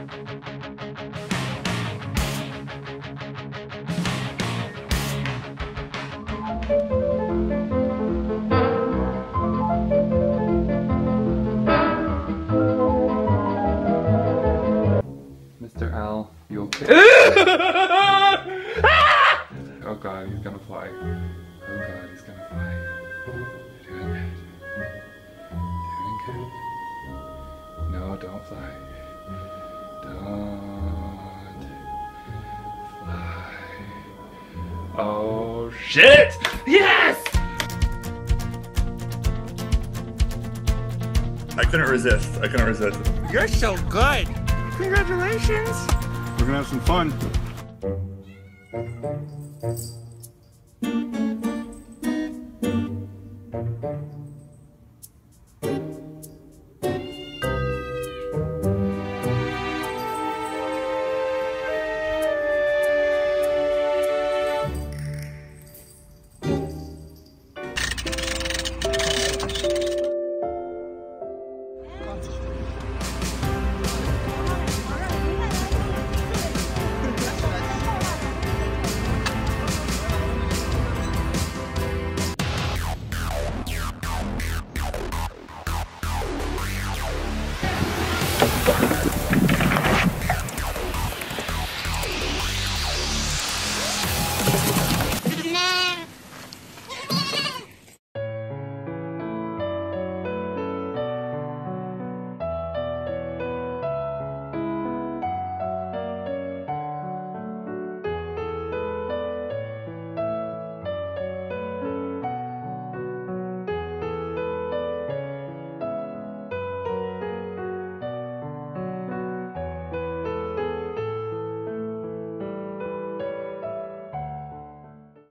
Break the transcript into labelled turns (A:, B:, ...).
A: Mr. Al, you okay? oh god, he's gonna fly. Oh god, he's gonna fly. You're doing good. Doing good. No, don't fly. Fly. Oh shit! Yes!
B: I couldn't resist. I couldn't resist.
C: You're so good. Congratulations.
B: We're gonna have some fun.